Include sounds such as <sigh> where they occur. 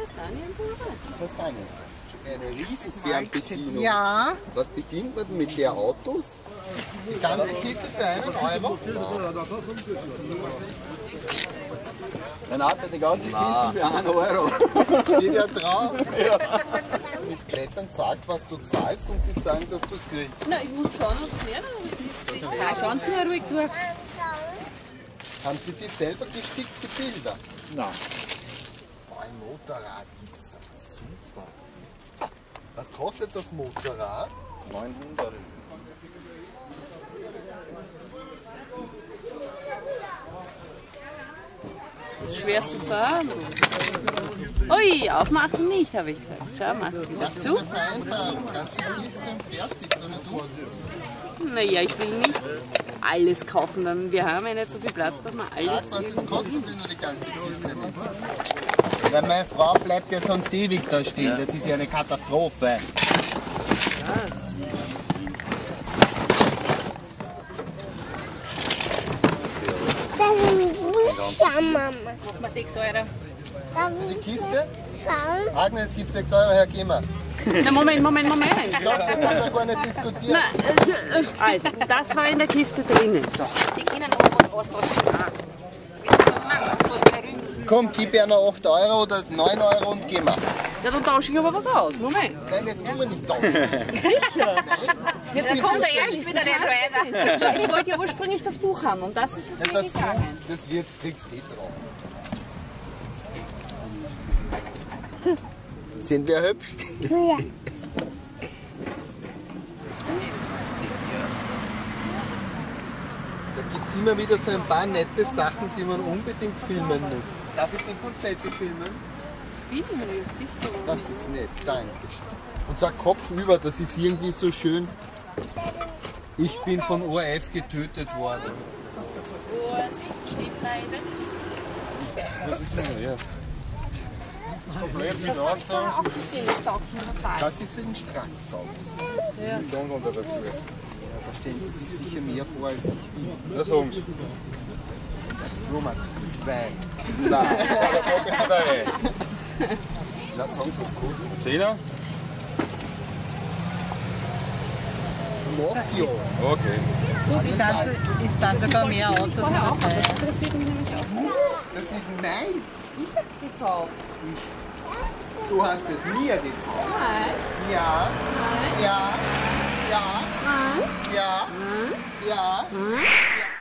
Kastanienpulver. Kastanien. Eine riesen Fernbedienung. Ja, Was bedient man mit der Autos? Die ganze Kiste für einen Euro? Renate, die ganze Kiste für einen Euro. Steht ja drauf. <laughs> Mit Blättern sagt, was du zahlst und sie sagen, dass du es kriegst. Na, ich muss schauen, ob es mehr Na, schauen Sie nur ruhig durch. Haben sie die selber gestickt, die Bilder? Nein. Ein Motorrad gibt es da. Super. Was kostet das Motorrad? 900. Es ist schwer zu fahren. Ui, aufmachen nicht, habe ich gesagt. Schau, mach's Ich wieder zu. du? Naja, ich will nicht alles kaufen, dann wir haben ja nicht so viel Platz, dass wir alles du, was es kostet, wenn du die ganze Kiste nimmst? Weil meine Frau bleibt ja sonst ewig da stehen. Das ist ja eine Katastrophe. Das ist gut, ja, Mama. Machen wir 6 Euro. Die Kiste? schauen? Agnes, gib 6 Euro her, geh mal. Na, Moment, Moment, Moment. Ich glaube, wir können da gar nicht diskutieren. Na, äh, also, das war in der Kiste drinnen. So. Sie können aber was austauschen. Wie soll man machen? Was berühmt. Komm, gib noch 8 Euro oder 9 Euro und geh mal. Ja, dann tausche ich aber was aus. Moment. Nein, jetzt tun wir nicht tauschen. <laughs> Sicher. Da kommt er erst wieder der. Schau, ich wollte ja ursprünglich das Buch haben und das ist es mir Das, Buch, gegangen. das wird's, kriegst du eh drauf. Sind wir hübsch? Ja. <laughs> gibt es immer wieder so ein paar nette Sachen, die man unbedingt filmen muss. Darf ich den Konfetti filmen? Filmen, ja, sicher. Das ist nett, danke. Und zwar kopfüber, das ist irgendwie so schön. Ich bin von ORF getötet worden. Vorsicht, steht bleiben. Das ist immer, ja. Das Problem mit Das habe ich vorher Anfang, auch gesehen, das taugt mir total. Das ist ein Stracksau. Gang unter dazu. Ja, da stellen Sie sich sicher mehr vor als ich bin. Ja, sagen Sie. Flohmarkt, zwei. Nein, da ich nicht rein. Na, sagen Sie was kostet. Zehner? Macht ja. Okay. es sind, so, es sind sogar mehr Autos dabei. Das interessiert mich nämlich auch. Das ist meins. Ich hab's gekauft. Du hast es mir gekauft. Nein, Ja, nein, ja, ja, nein, ja, ja,